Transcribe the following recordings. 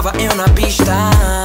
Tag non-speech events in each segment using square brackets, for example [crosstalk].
Estava eu na pista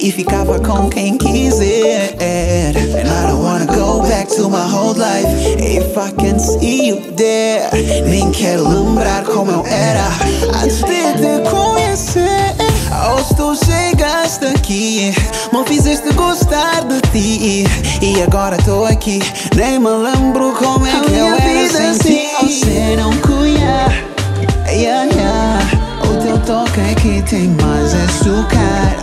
e ficava com quem quiser. And I don't wanna go back to my old life if I can see you there. Nem quero lembrar como eu era antes de te conhecer. Hoje tu chegaste aqui, me fizeste gostar de ti. E agora tô aqui, nem me lembro como é que eu era sem ti. Você não cunha, yeah, yeah tem mais é açúcar.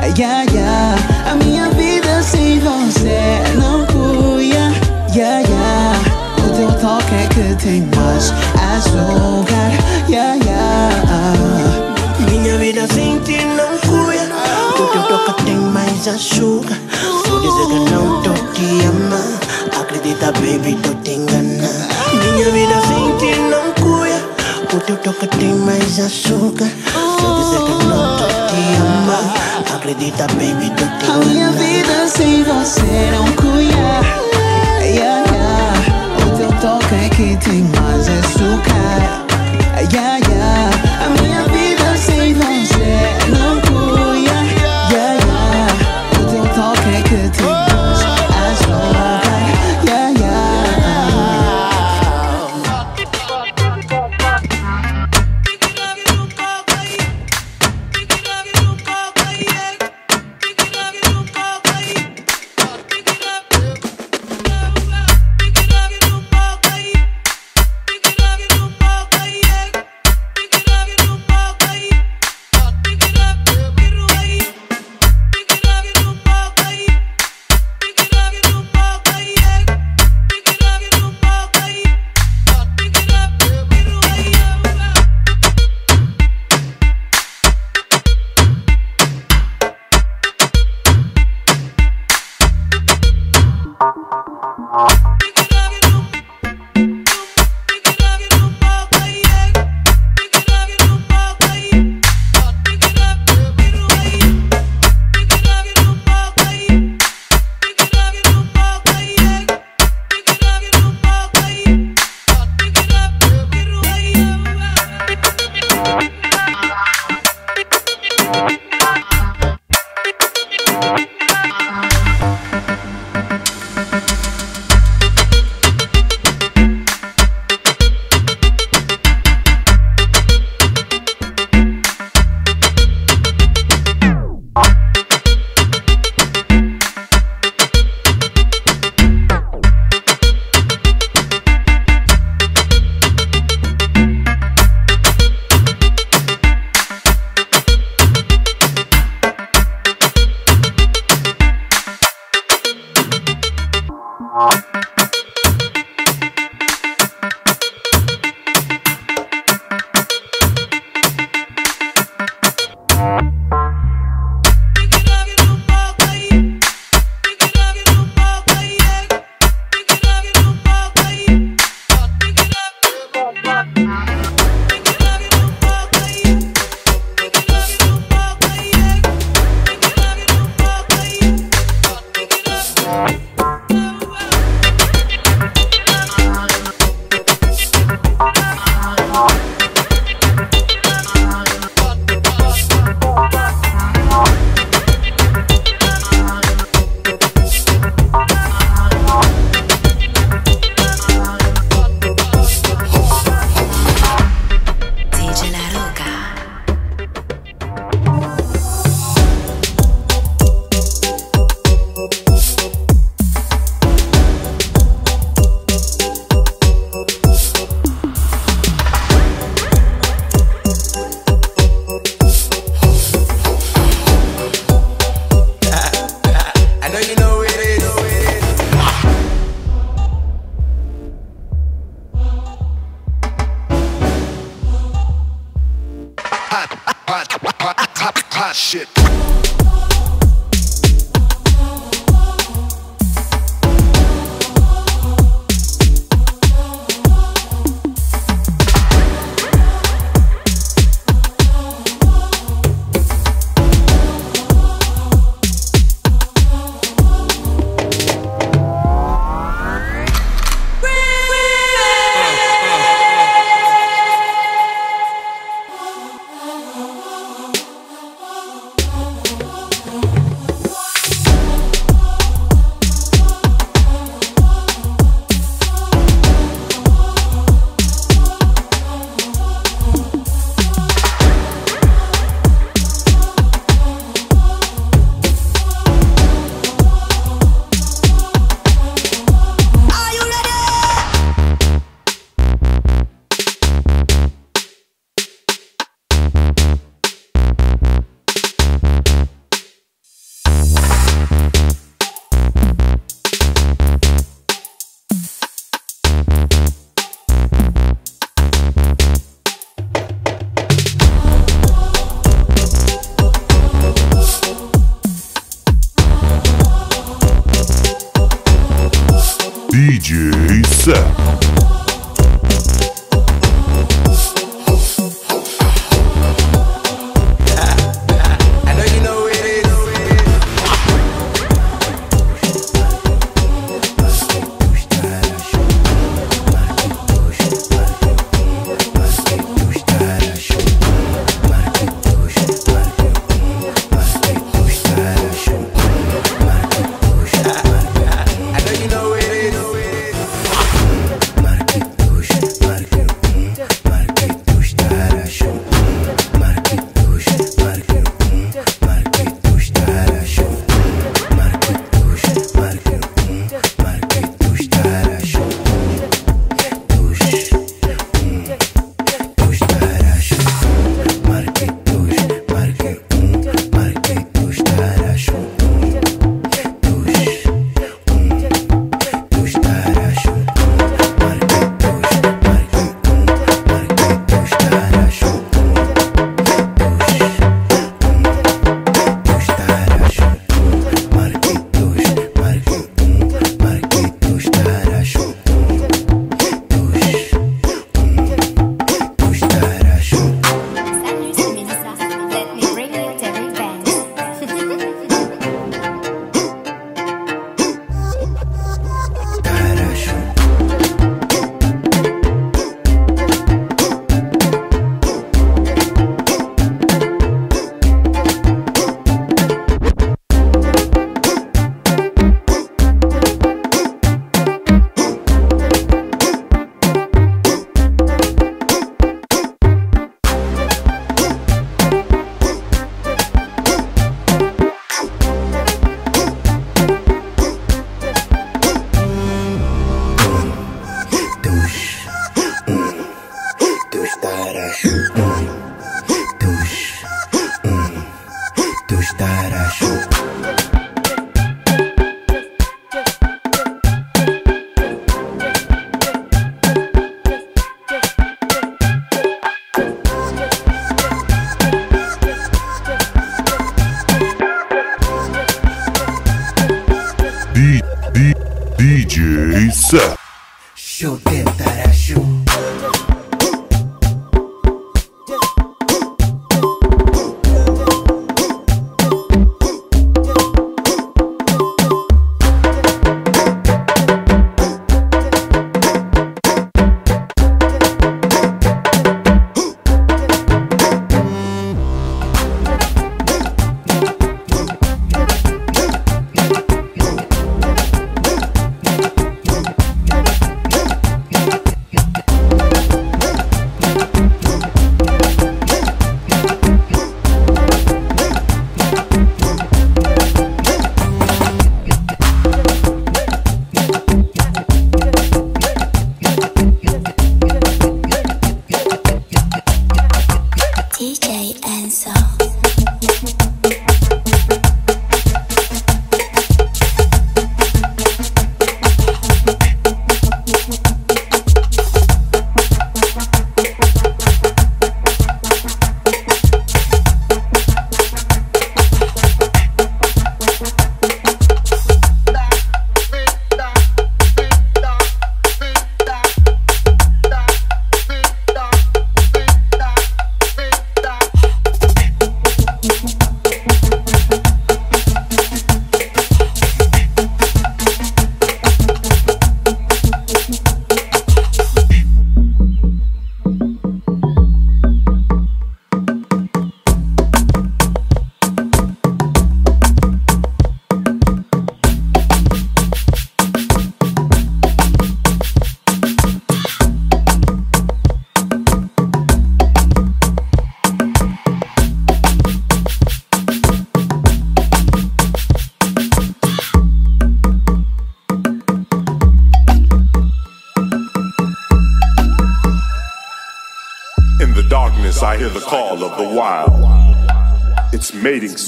Ai, ai, ai. A minha vida sem você não cuia. Yeah, yeah. O teu toque é que tem mais açúcar. Yeah, yeah. Minha vida sem ti não cuia. O teu toque tem mais açúcar. Só dizer que não tô te amando. Acredita, baby, tu te engana. Minha vida sem ti não cuia. O teu toque tem mais açúcar. Se eu dizer que eu não tô te amar Acredita, baby, tu te A minha vida sem você não cuidar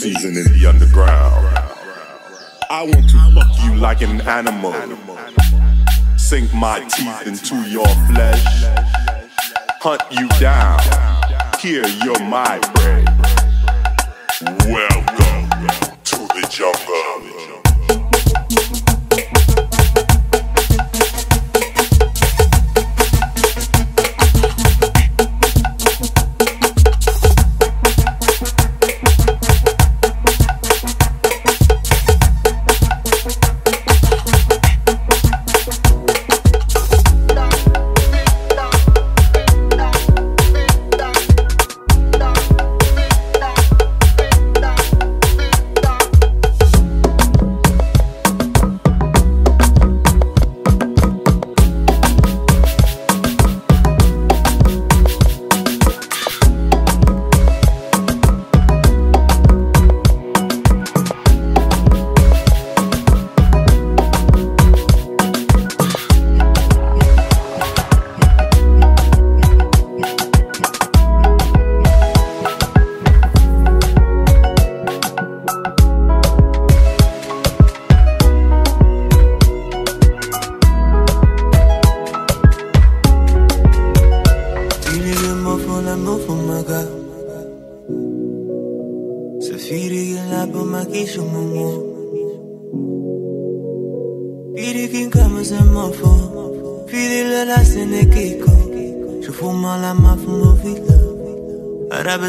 season in the underground. I want to fuck you like an animal. Sink my teeth into your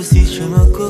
si je me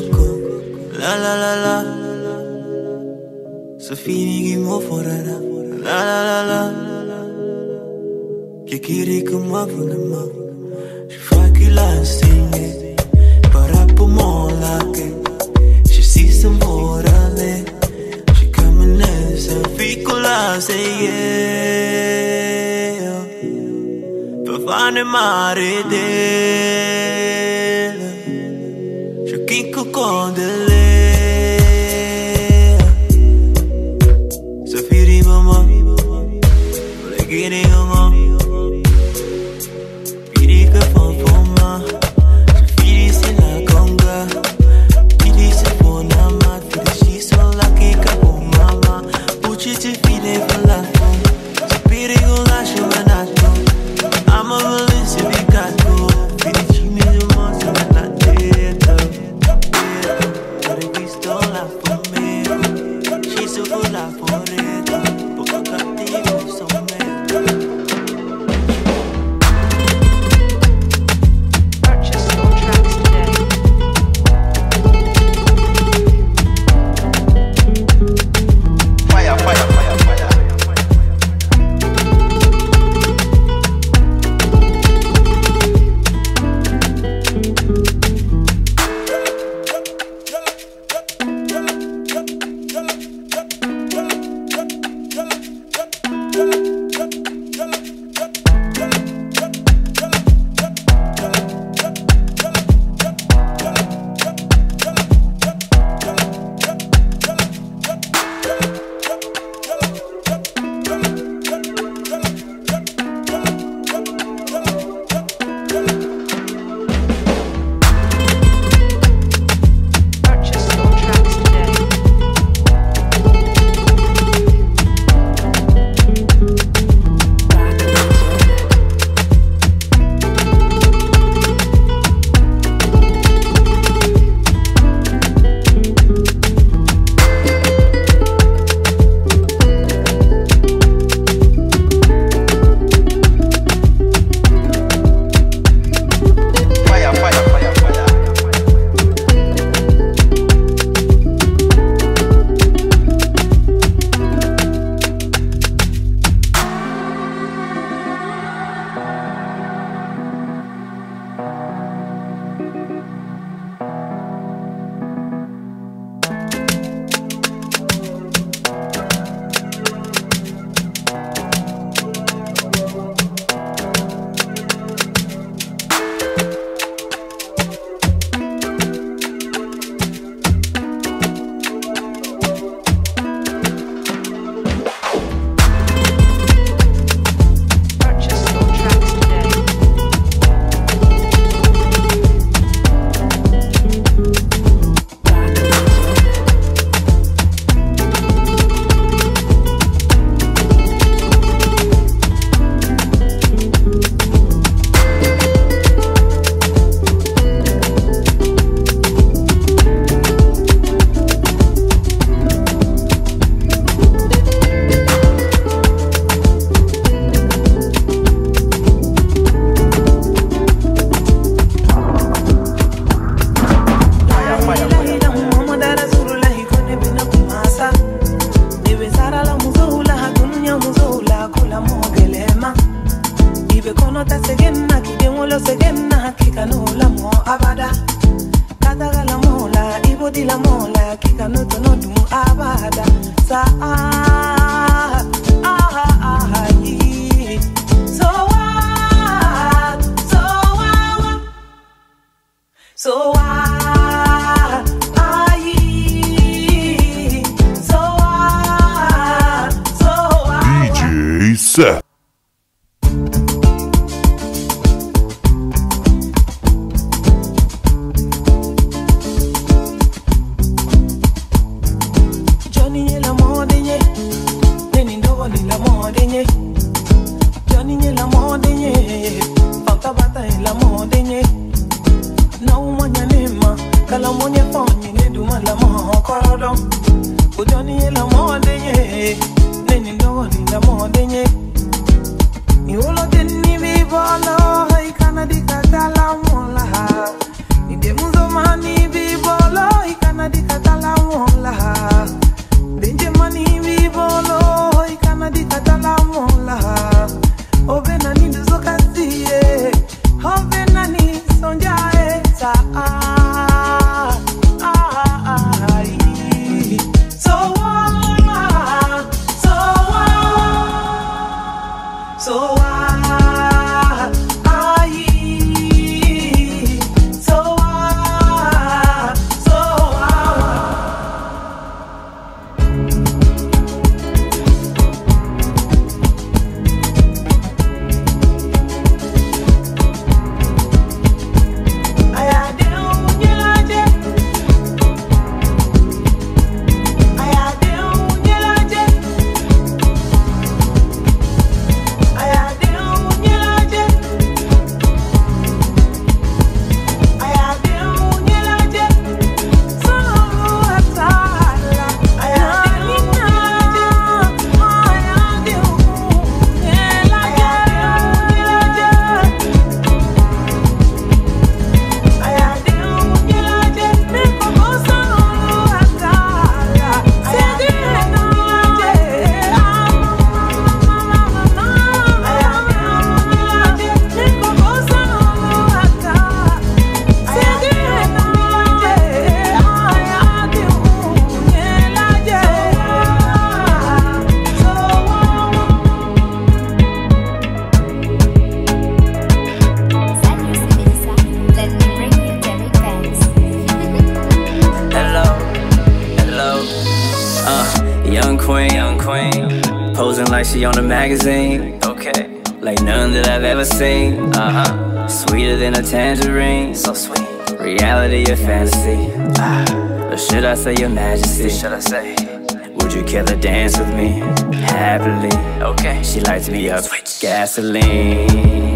Gasoline.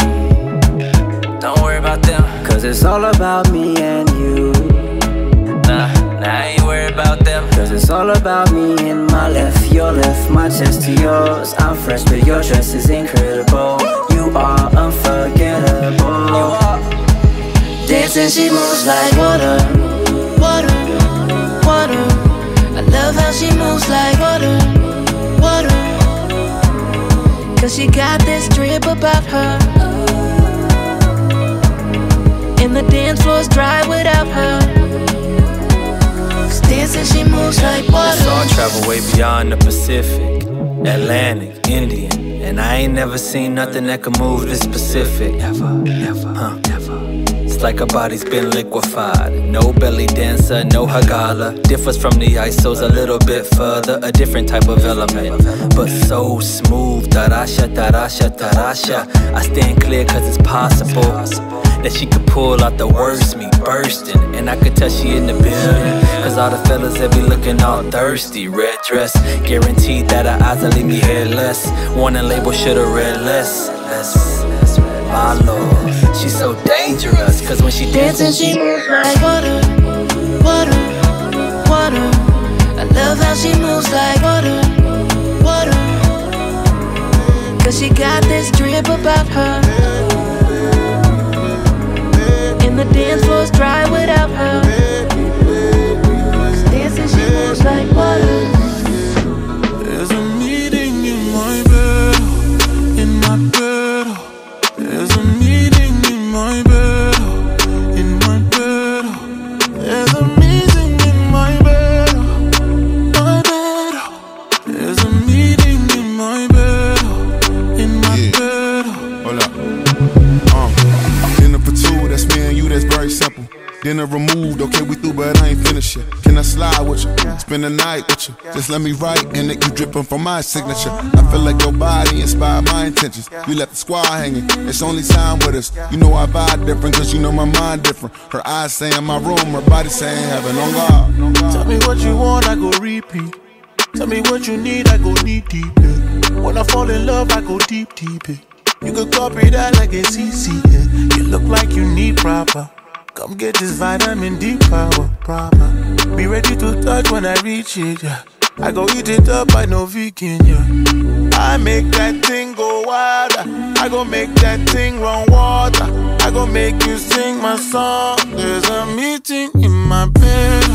Don't worry about them. Cause it's all about me and you. Nah, nah, I ain't worried about them. Cause it's all about me and my left, your left, my chest to yours. I'm fresh, but your dress is incredible. You are unforgettable. You are. Dancing, she moves like water, water, water. I love how she moves like water. Cause she got this drip about her. And the dance floor's dry without her. 'Cause dancing, she moves like water. It's all travel way beyond the Pacific, Atlantic, Indian. And I ain't never seen nothing that could move this specific. Ever, ever, huh? Ever. Like her body's been liquefied. No belly dancer, no hagala. Differs from the ISOs a little bit further, a different type of element. But so smooth, tarraxa, tarraxa, tarraxa. I stand clear cause it's possible that she could pull out the worst me bursting. And I could tell she in the building. Cause all the fellas that be looking all thirsty. Red dress, guaranteed that her eyes will leave me headless. Warning label should've read less, less my lord, she's so dangerous. Cause when she Dancing, dances, she moves like water, water, water. I love how she moves like water, water. Cause she got this drip about her. And the dance floor's dry without her. 'Cause dancing, she moves like water. Dinner removed, okay, we through, but I ain't finished yet. Can I slide with you? Spend the night with you. Just let me write, and it you dripping from my signature. I feel like your body inspired my intentions. You left the squad hanging, it's only time with us. You know I vibe different, cause you know my mind different. Her eyes saying my room, her body saying heaven on God. Tell me what you want, I go repeat. Tell me what you need, I go deep deep. Yeah. When I fall in love, I go deep deep. Yeah. You could copy that like a CC. Yeah. You look like you need proper. Come get this vitamin D power proper. Be ready to touch when I reach it. Yeah. I go eat it up, I know vegan. Yeah. I make that thing go wilder. I go make that thing run water. I go make you sing my song. There's a meeting in my bed,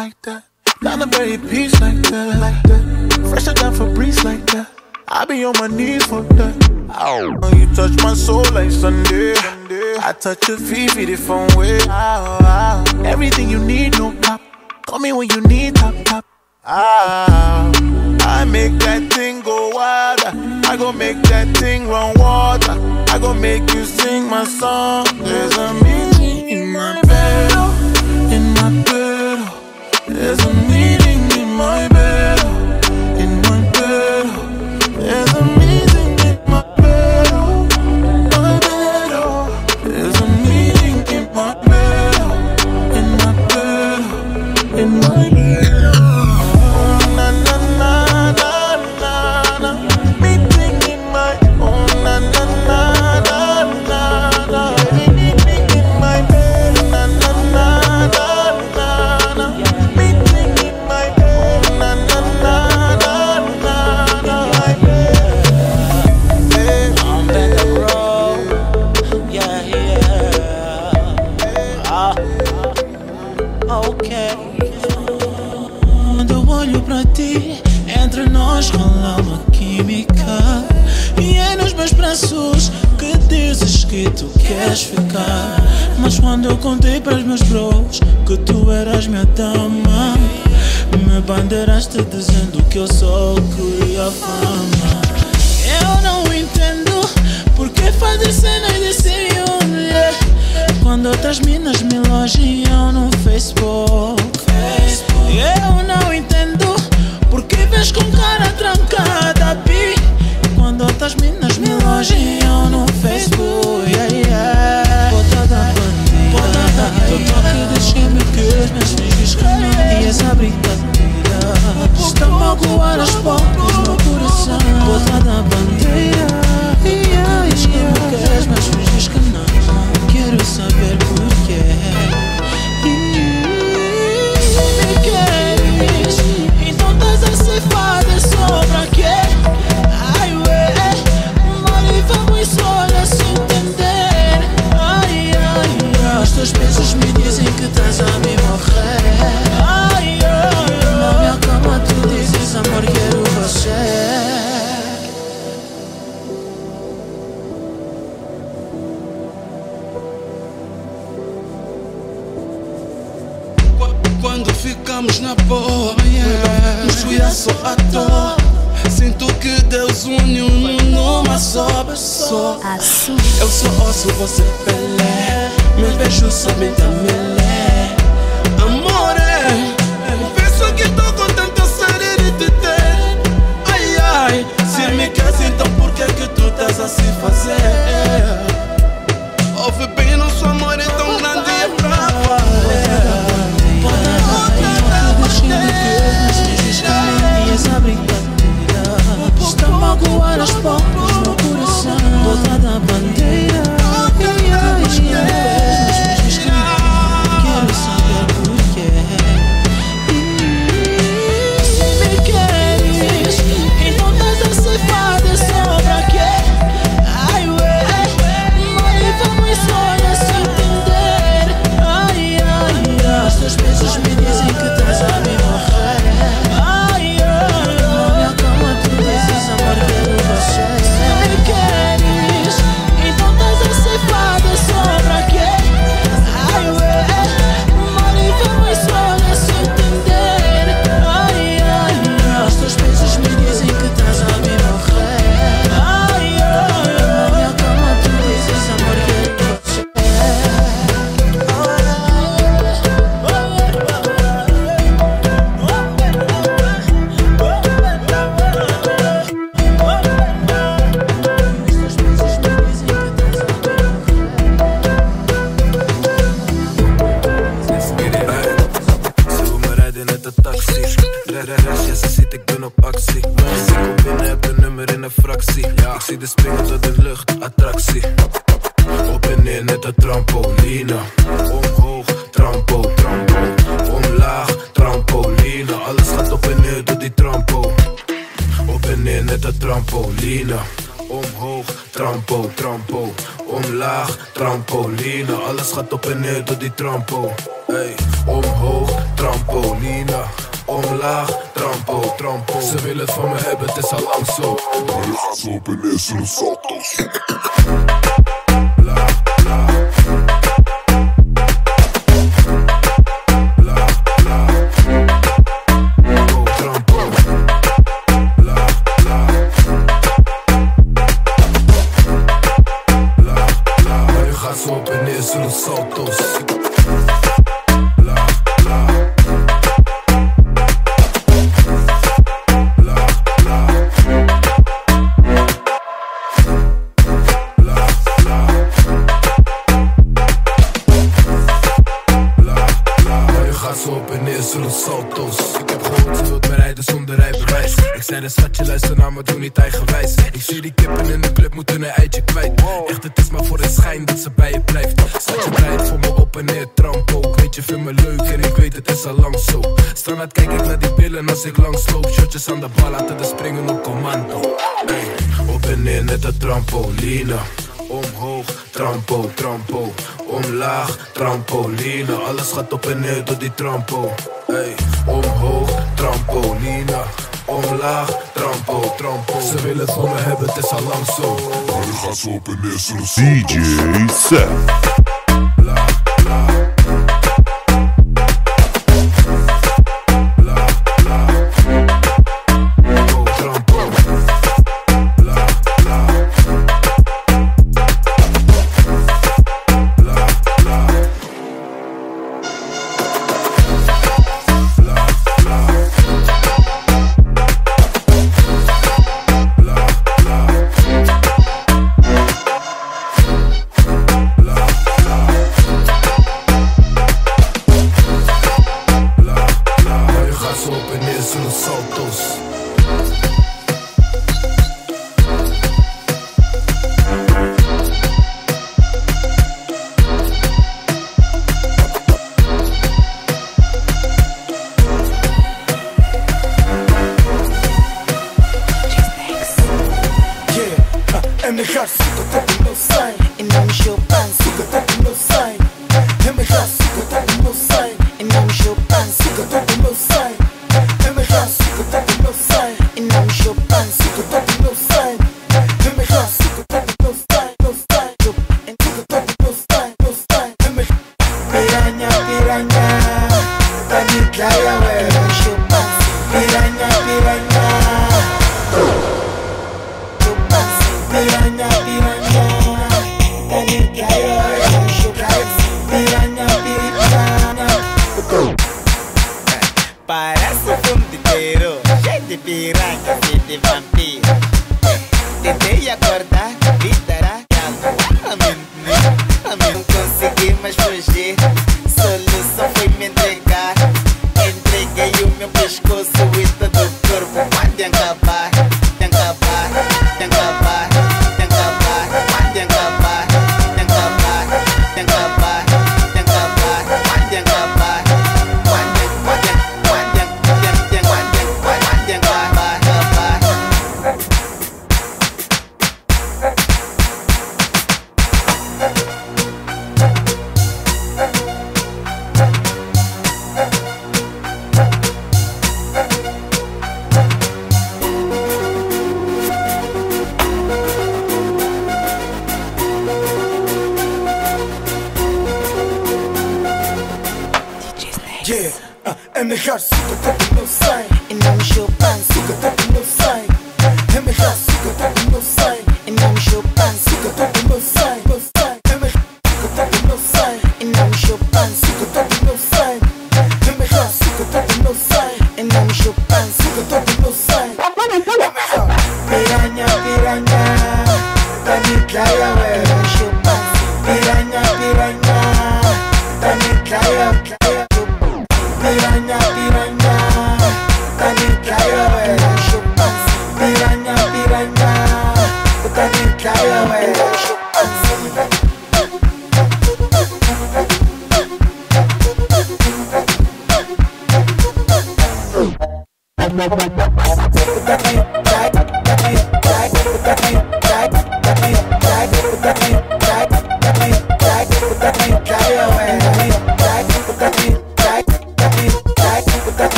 like that? Down the very peace like that, like that. Fresher than Febreze like that. I be on my knees for that. Ow. You touch my soul like Sunday. I touch your feet, feet different way. Ow, ow. Everything you need, no cap. Call me when you need top, top. Ow. I make that thing go wilder. I go make that thing run water. I go make you sing my song. There's a meeting in my bed, oh, in my bed. There's a meeting in my ben op actie. Als ik heb een nummer in een fractie. Ja. Ik zie de springen tot de lucht, attractie. Op en neer, net de trampolina. Omhoog, trampo, trampo. Omlaag, trampolina. Alles gaat op en neer door die trampo. Op en neer, net een trampolina. Omhoog, trampo, trampo. Omlaag, trampolina. Alles gaat op en neer door die trampo. al I'm so. saltos. trampo. Hey, omhoog, trampo, Nina. Omlaag, trampo, trampo. Ze willen het van me hebben, het is al lang zo. Maar gaat zo op en neer, DJ Seth.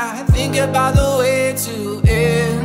I think about the way to end.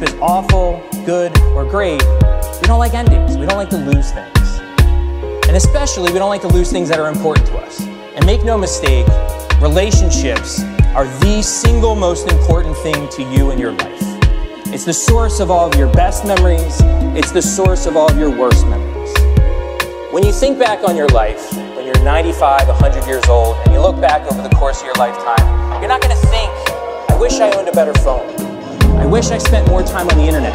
Relationship is awful, good, or great, we don't like endings. We don't like to lose things. And especially, we don't like to lose things that are important to us. And make no mistake, relationships are the single most important thing to you in your life. It's the source of all of your best memories, it's the source of all of your worst memories. When you think back on your life, when you're 95, 100 years old, and you look back over the course of your lifetime, you're not going to think, I wish I owned a better phone. Wish I spent more time on the internet.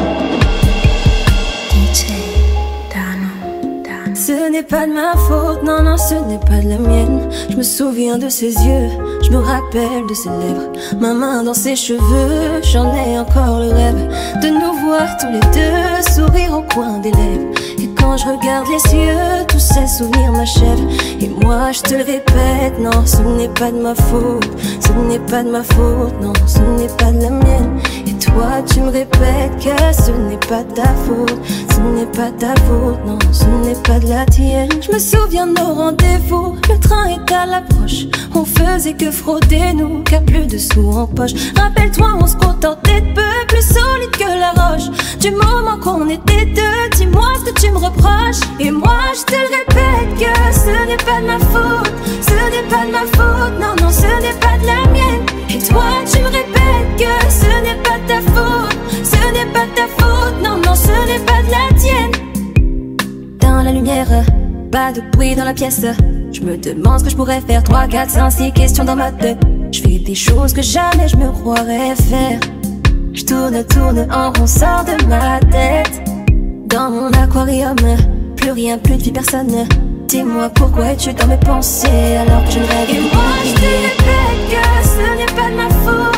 Ce n'est pas de ma faute, non, non, ce n'est pas de la mienne. Je me souviens de ses yeux, je me rappelle de ses lèvres, ma main dans ses cheveux. J'en ai encore le rêve de nous voir tous les deux, sourire au coin des lèvres. Et quand je regarde les cieux, tous ces souvenirs m'achèvent. Et moi, je te le répète, non, ce n'est pas de ma faute, ce n'est pas de ma faute, non, ce n'est pas de la mienne. Toi, tu me répètes que ce n'est pas ta faute, ce n'est pas ta faute, non, ce n'est pas de la tienne. Je me souviens de nos rendez-vous, le train est à l'approche. On faisait que frotter nous, qu'à plus de sous en poche. Rappelle-toi, on se contentait de peu, plus solide que la roche. Du moment qu'on était deux, dis-moi ce que tu me reproches. Et moi je te le répète que ce n'est pas de ma faute, ce n'est pas de ma faute, non, non, ce n'est pas de la mienne. Et toi tu me répètes que ce n'est pas ta faute, ce n'est pas de ta faute, non, non, ce n'est pas de la tienne. Dans la lumière, pas de bruit dans la pièce. Je me demande ce que je pourrais faire. 3, 4, 5, 6 questions dans ma tête. Je fais des choses que jamais je me croirais faire. Je tourne, tourne en rond, sort de ma tête. Dans mon aquarium, plus rien, plus de vie, personne. Dis-moi pourquoi es-tu dans mes pensées alors que je rêve Et moi je te que ce n'est pas de ma faute,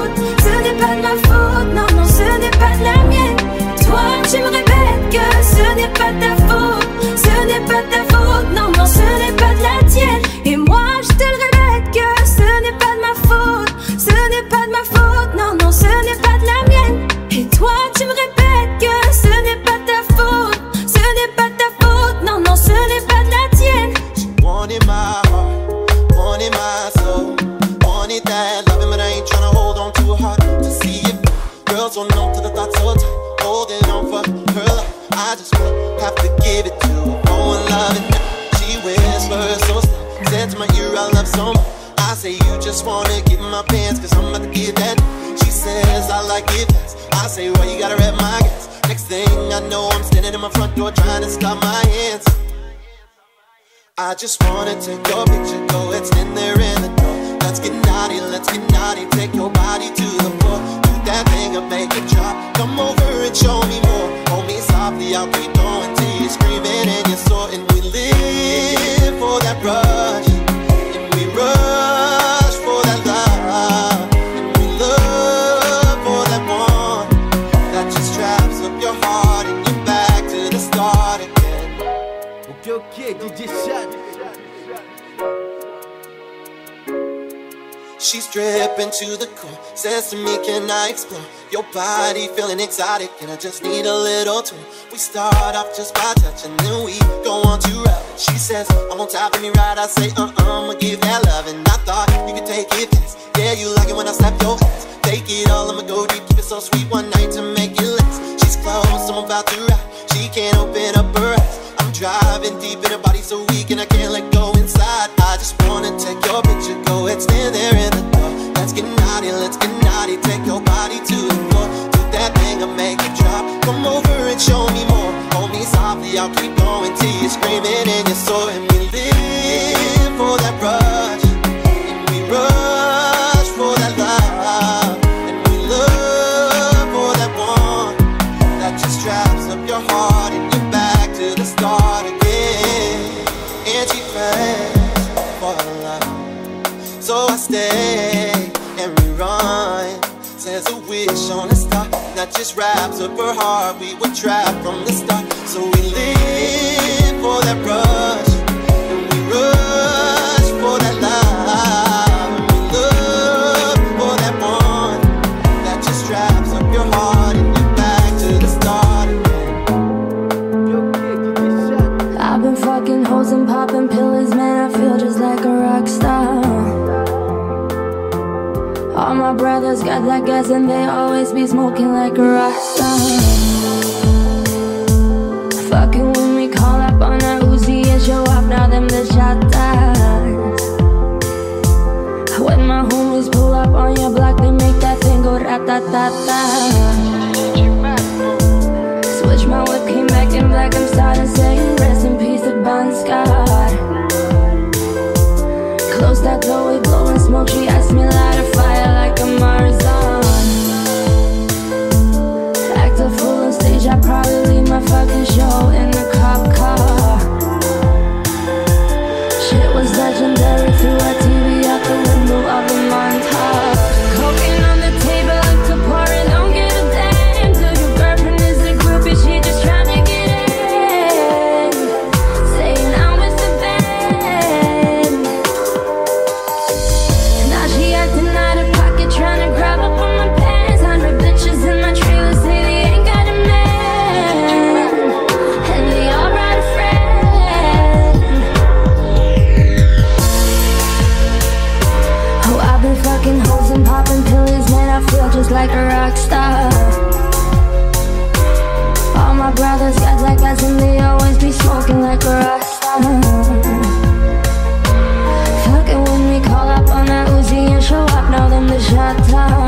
tu me répètes que ce n'est pas ta faute, ce n'est pas ta faute, non, non, ce n'est pas de la tienne. Et moi je te le répète que ce n'est pas de ma faute, ce n'est pas de ma faute, non, non, ce n'est pas de la mienne. Et toi tu me répètes give it to her. Oh, and love it. She whispers so slow, said to my ear, I love so much. I say you just wanna get in my pants, cause I'm about to get that. She says I like it fast. I say, well, you gotta rep my gas. Next thing I know, I'm standing in my front door trying to stop my hands. I just wanna take your picture, go and stand there in the door. Let's get naughty, let's get naughty, take your body to the floor. That thing and make it drop. Come over and show me more. Hold me softly, I'll keep going till you're screaming and you're sore. And we live for that rush, She's dripping to the core. Says to me, Can I explore your body? Feeling exotic, and I just need a little tour. We start off just by touching, then we go on to rub. She says, I'm on top of me right. I say, Uh uh, I'ma give that love. And I thought you could take it fast. Yeah, you like it when I slap your ass. Take it all, I'ma go deep, keep it so sweet one night to make it last. She's close, I'm about to ride. She can't open up her eyes. Driving deep in her body so weak, and I can't let go inside. I just wanna take your picture, go and stand there in the door. Let's get naughty, let's get naughty, take your body to the floor. Do that thing and make it drop. Come over and show me more. Hold me softly, I'll keep going till you're screaming and you're sore. Just wraps up her heart. We were trapped from the start. So we live for that rush. Brothers got that gas and they always be smoking like a rock star. Fucking with me, call up on a Uzi and show off. Now them the shot dies. When my homies pull up on your block, they make that thing go ratatata. Switch my whip, came back in black. I'm starting saying rest in peace to Bon Scott. Close that door, we blowing smoke. She asked me light a fire Act a fool on stage, I probably leave my fucking show in the car. Now them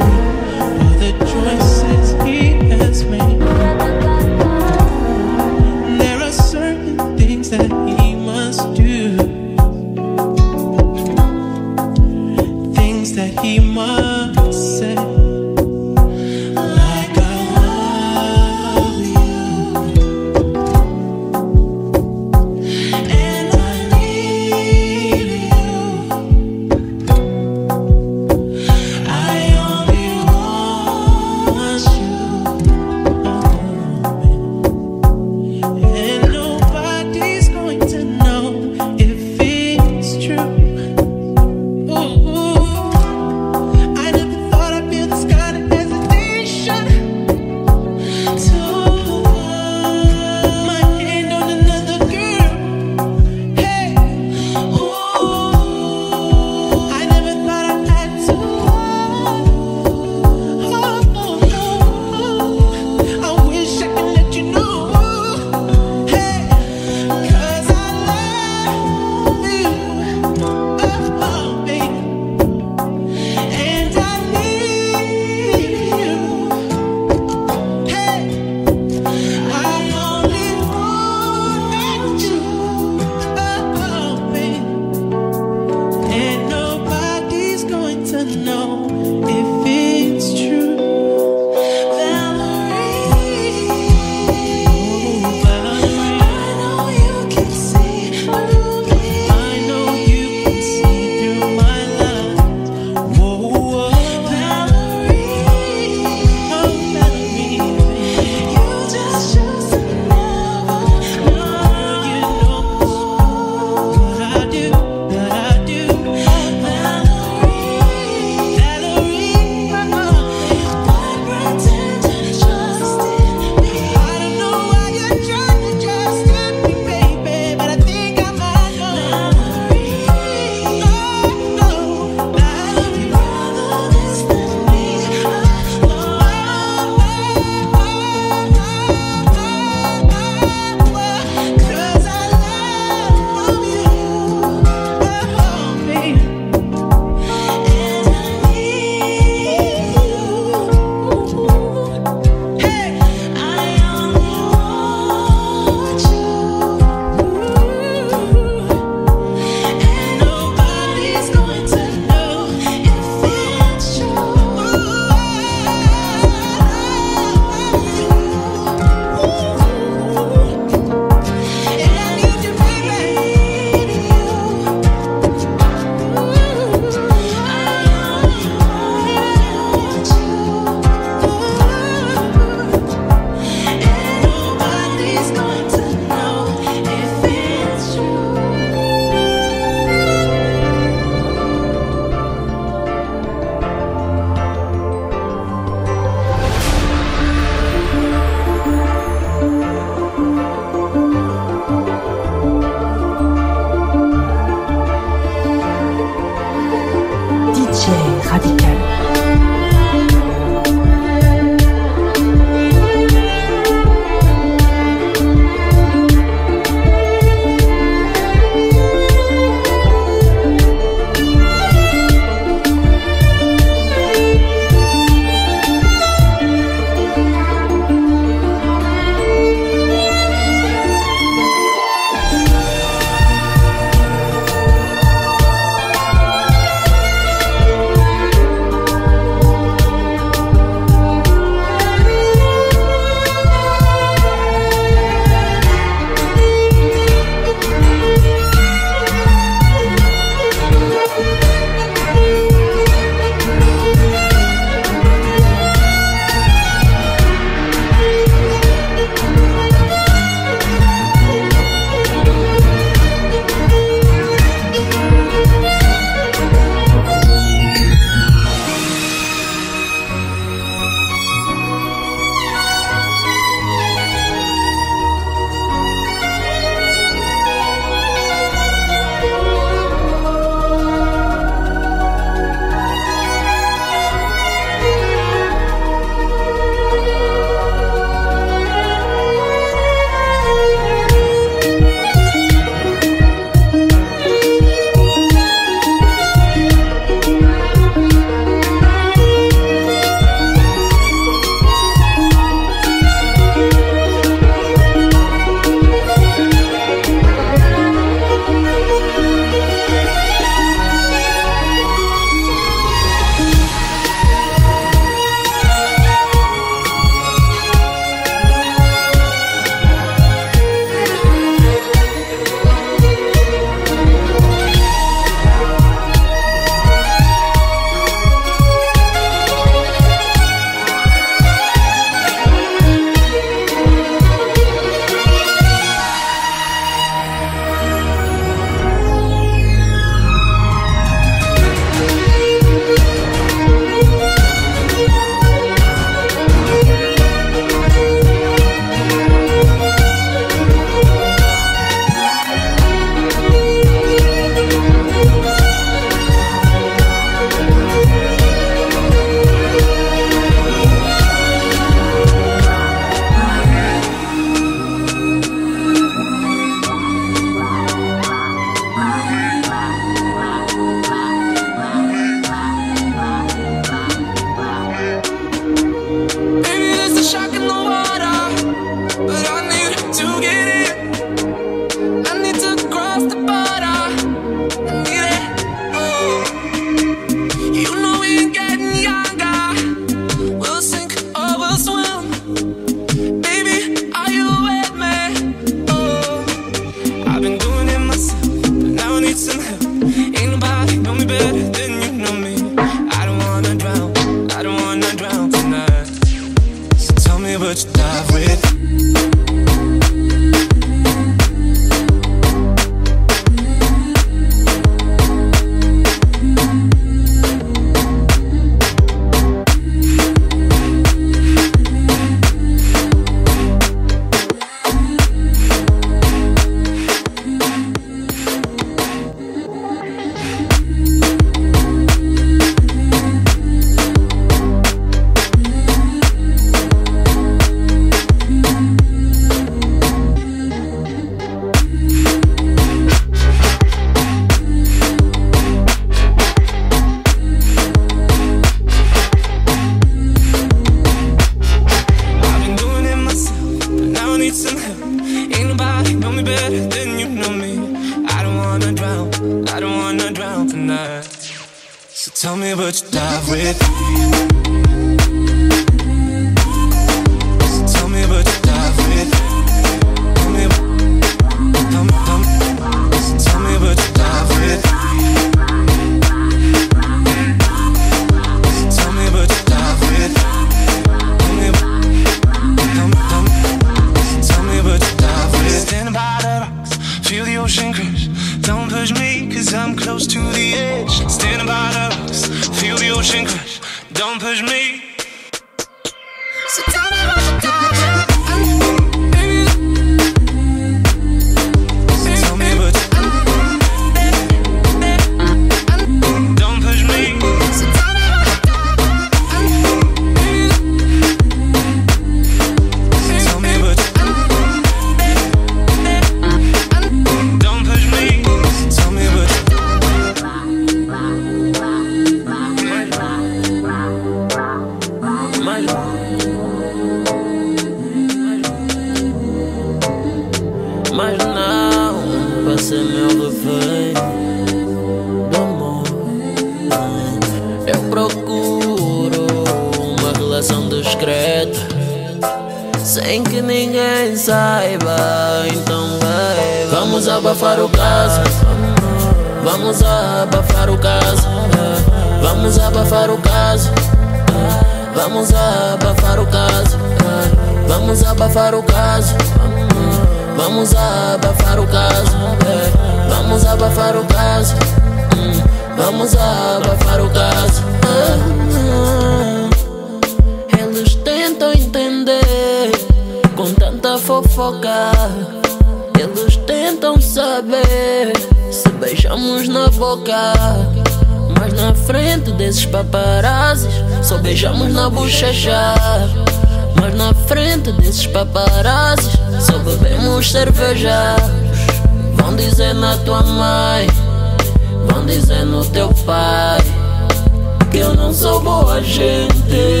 boa gente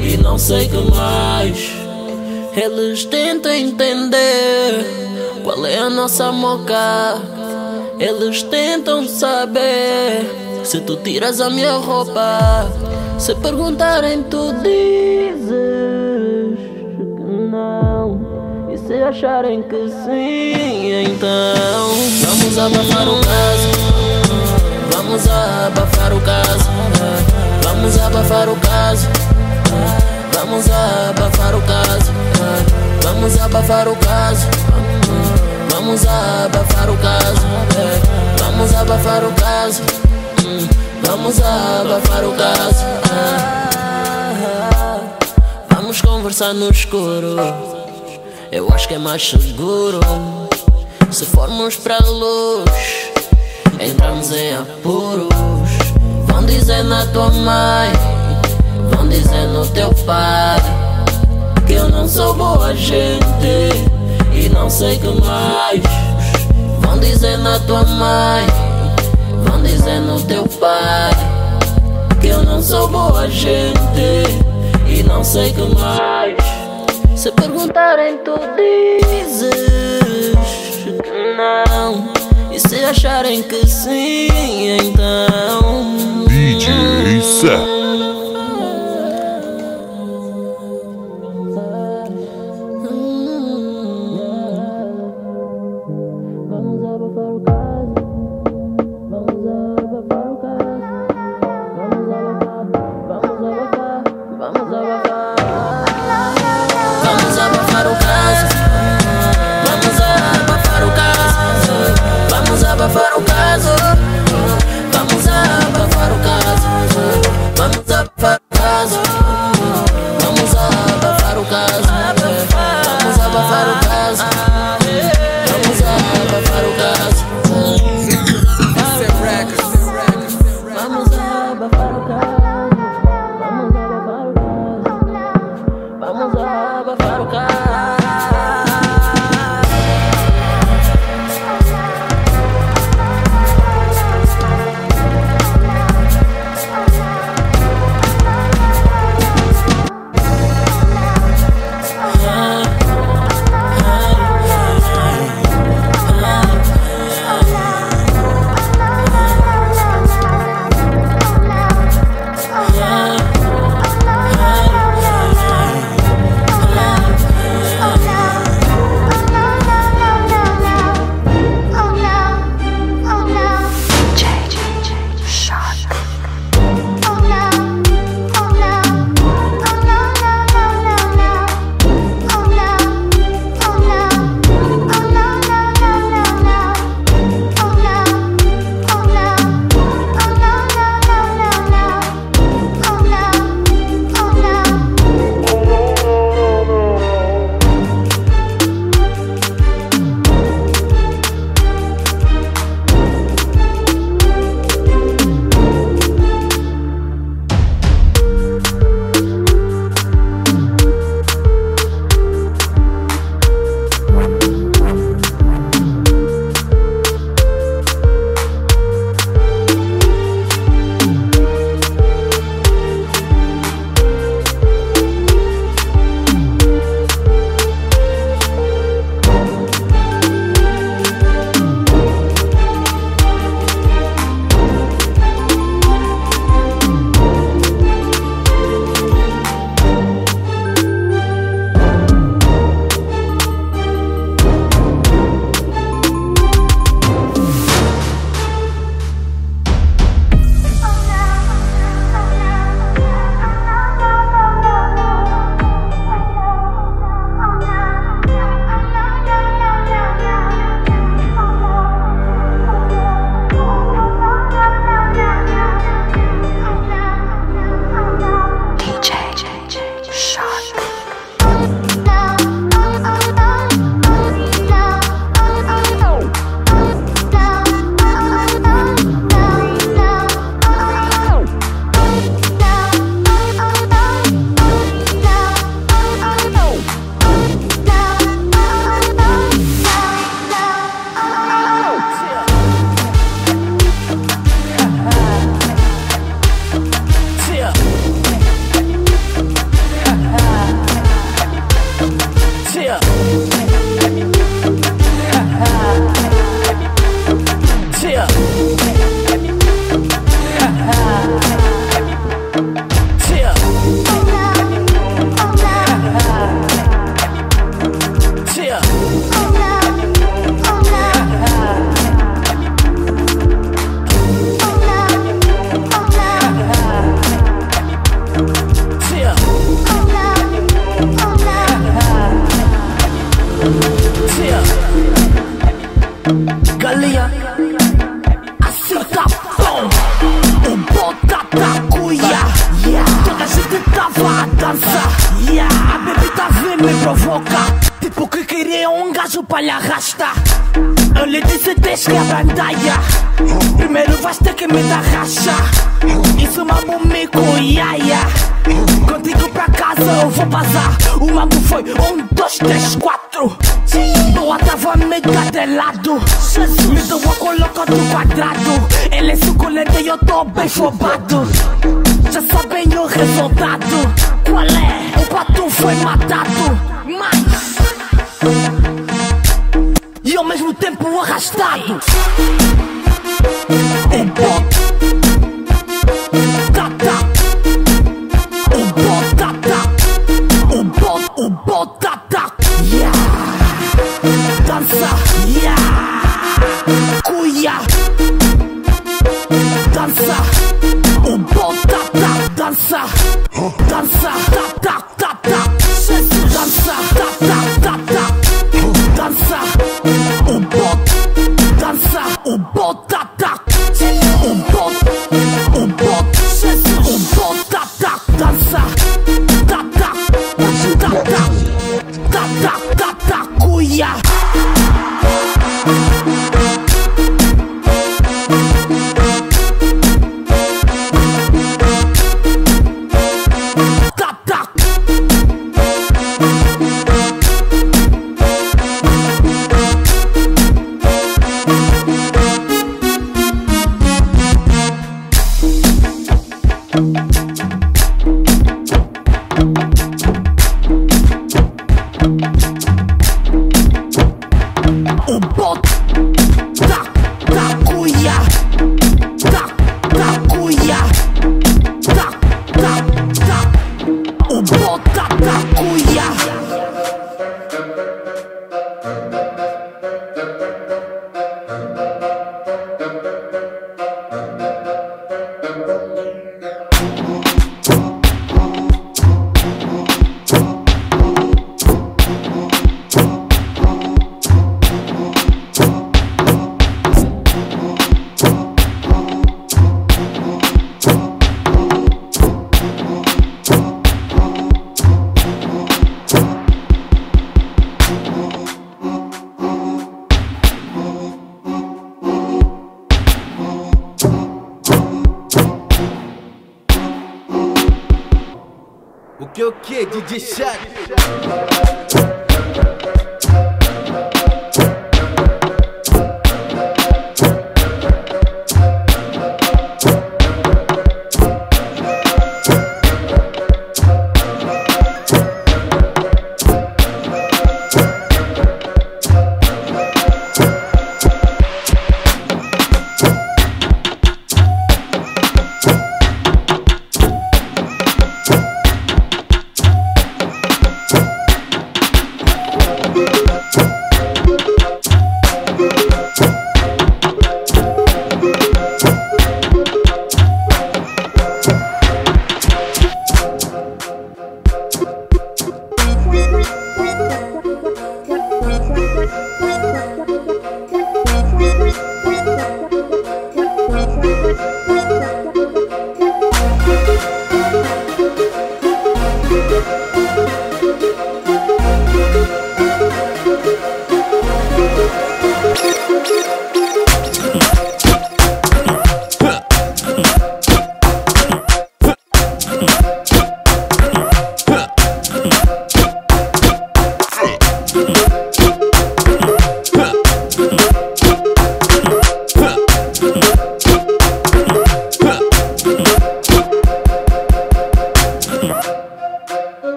E não sei que mais Eles tentam entender Qual é a nossa moca Eles tentam saber se tu tiras a minha roupa, se perguntarem, tu dizes que não. E se acharem que sim, então vamos abafar o caso. Vamos abafar o caso. Vamos abafar o caso. Vamos abafar o caso. Vamos abafar o caso. Vamos abafar o caso. Vamos abafar o caso. Vamos abafar o caso. Vamos conversar no escuro. Eu acho que é mais seguro. Se formos pra luz, entramos em apuros. Vão dizer na tua mãe, vão dizer no teu pai. Que eu não sou boa gente e não sei que mais. Vão dizer na tua mãe. Vão dizer no teu pai Que eu não sou boa gente E não sei que mais Se perguntarem tu dizes que não E se acharem que sim, então DJ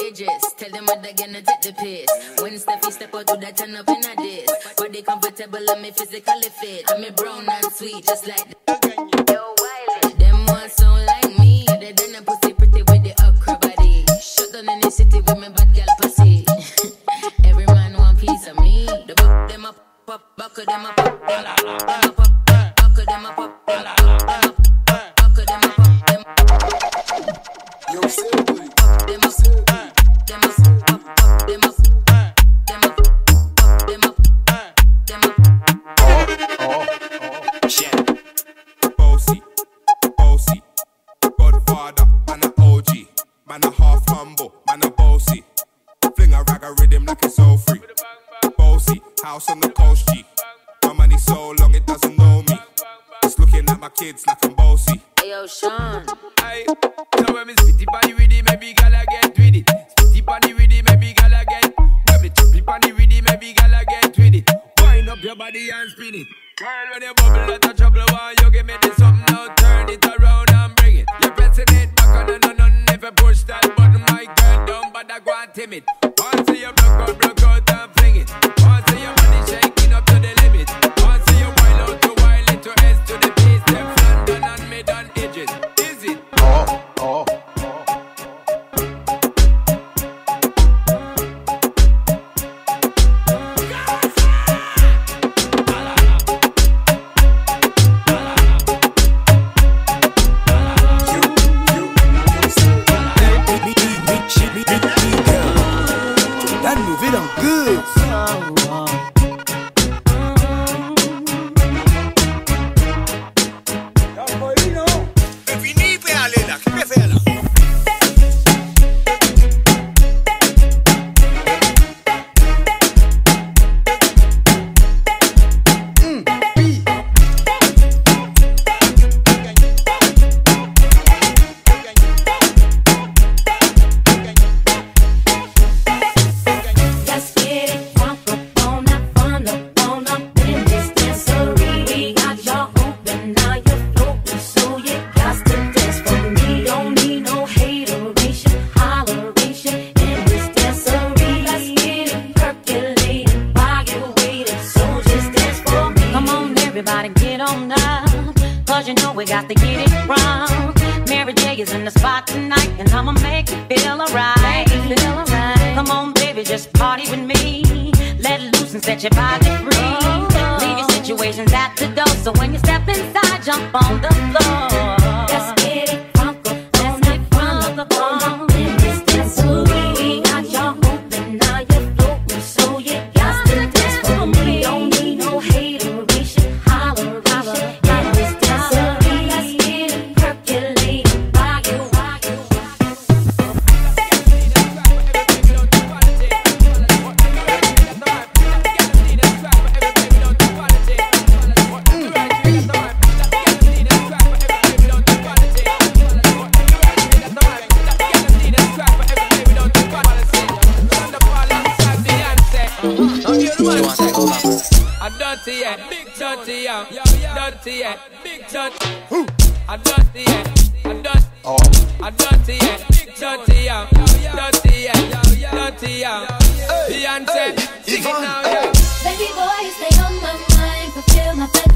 Edges, ages. Tell them what they're gonna take the piss. When Steffi step out, do that turn up in a diss. But they comfortable and me physically fit. I'm a brown and sweet, just like. Yo. Them ones like me. Pussy pretty with the body. Shut down in the city with me bad girl pussy. [laughs] Every man want piece of me. The buck them them up.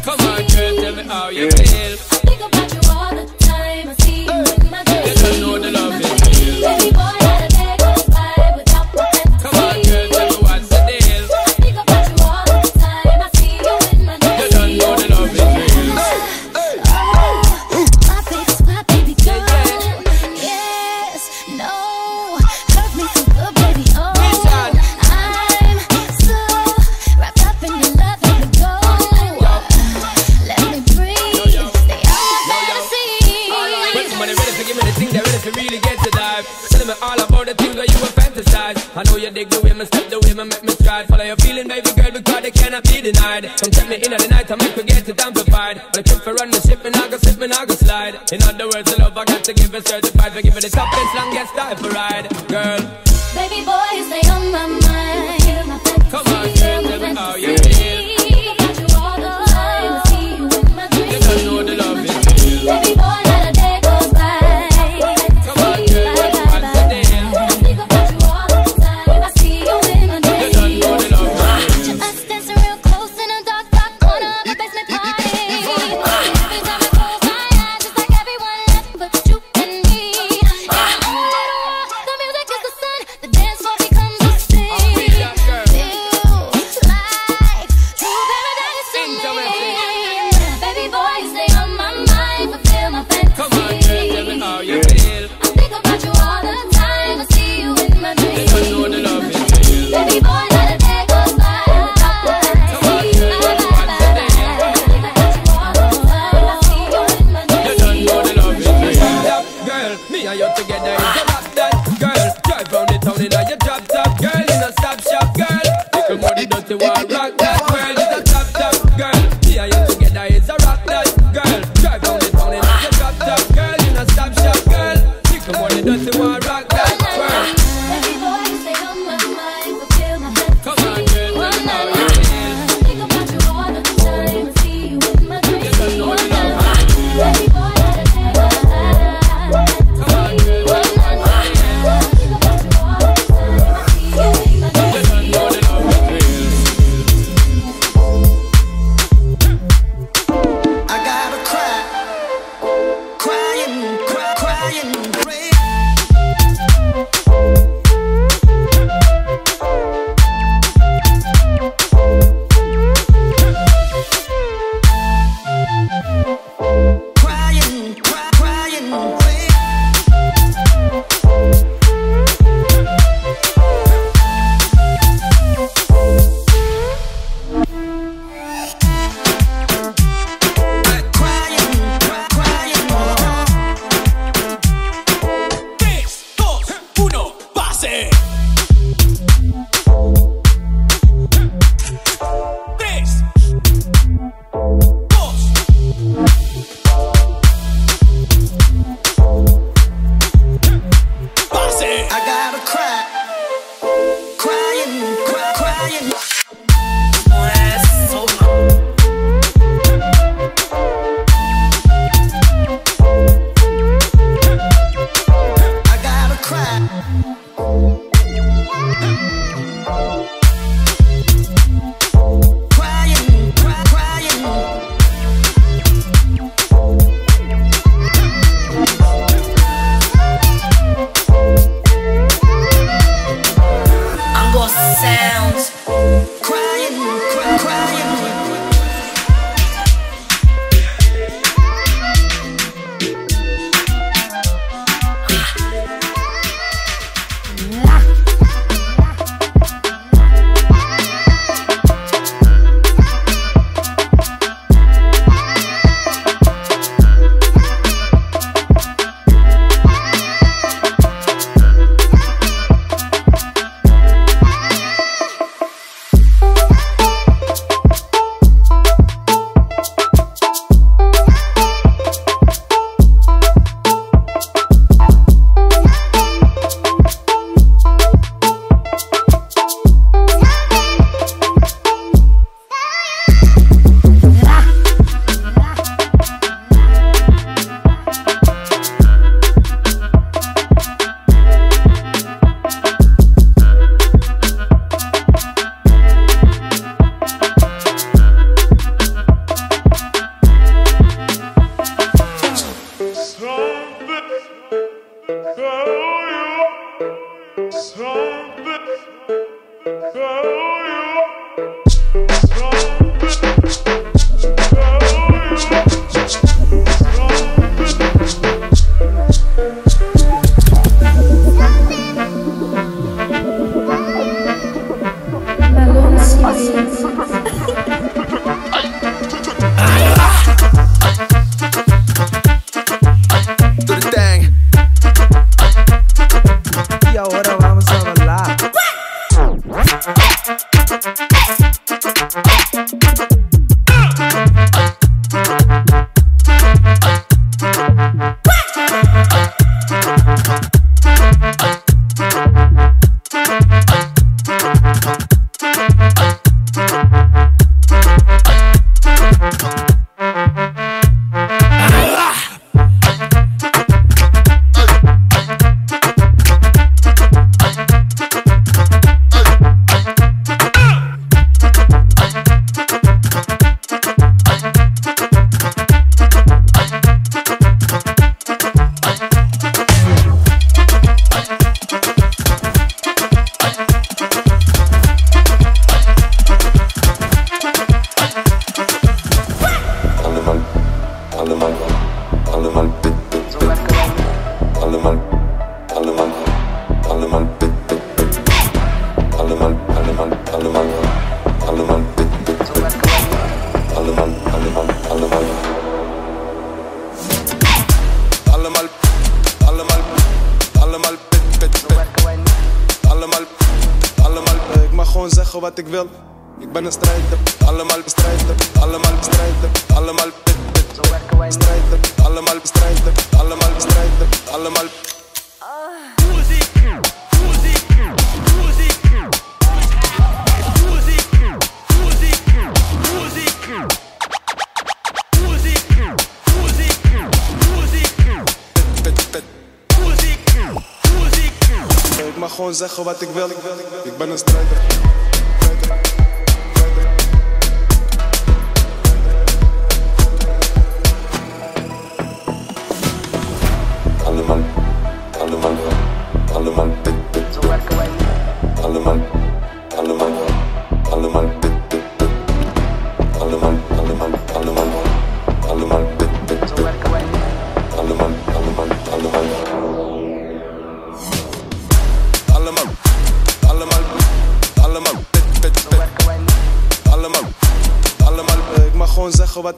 Come on, girl, tell me how you yeah. feel. me said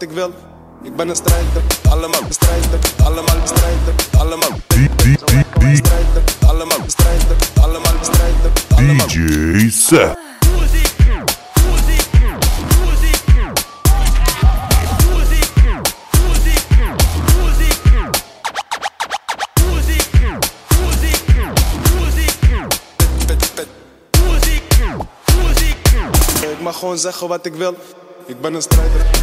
wat ik wil. Ik ben een strijder, allemaal bestrijder, allemaal bestrijder, allemaal bestrijder, allemaal bestrijder, allemaal bestrijder, allemaal DJ Seth. Ik mag gewoon zeggen wat ik wil. Ik ben een strijder.